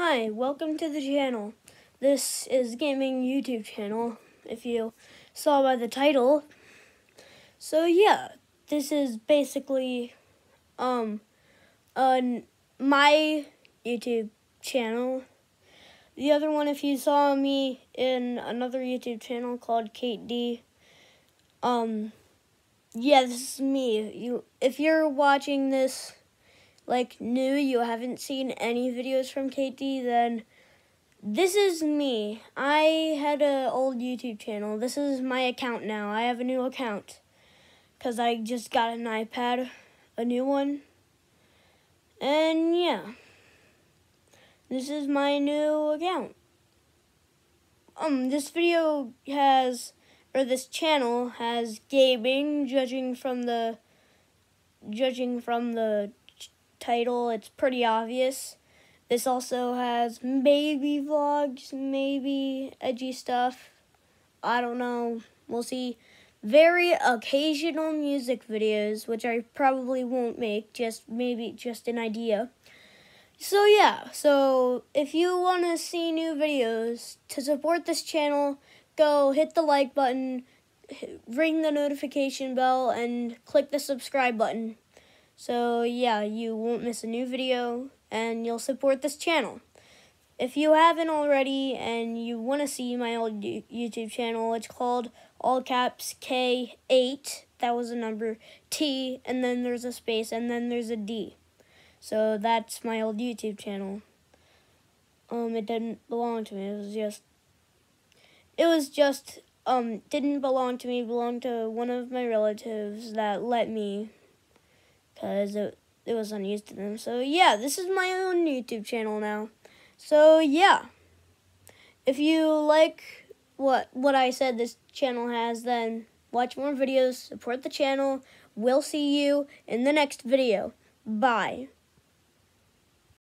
Hi, welcome to the channel. This is gaming YouTube channel, if you saw by the title. So yeah, this is basically um on my YouTube channel. The other one, if you saw me in another YouTube channel called Kate D. Um, yeah, this is me. You, if you're watching this like new, you haven't seen any videos from Kate then this is me. I had an old YouTube channel. This is my account now. I have a new account because I just got an iPad, a new one. And yeah. This is my new account. Um, this video has, or this channel has gaming, judging from the, judging from the title, it's pretty obvious. This also has maybe vlogs, maybe edgy stuff. I don't know. We'll see. Very occasional music videos, which I probably won't make, just maybe just an idea. So yeah, so if you want to see new videos to support this channel, go hit the like button, ring the notification bell, and click the subscribe button. So yeah, you won't miss a new video and you'll support this channel. If you haven't already and you want to see my old YouTube channel, it's called all caps K8, that was a number, T, and then there's a space, and then there's a D. So that's my old YouTube channel. Um, it didn't belong to me. It was just, it was just, um, didn't belong to me. Belonged to one of my relatives that let me, cause it it was unused to them. So yeah, this is my own YouTube channel now. So yeah, if you like what what I said this channel has, then watch more videos, support the channel. We'll see you in the next video. Bye.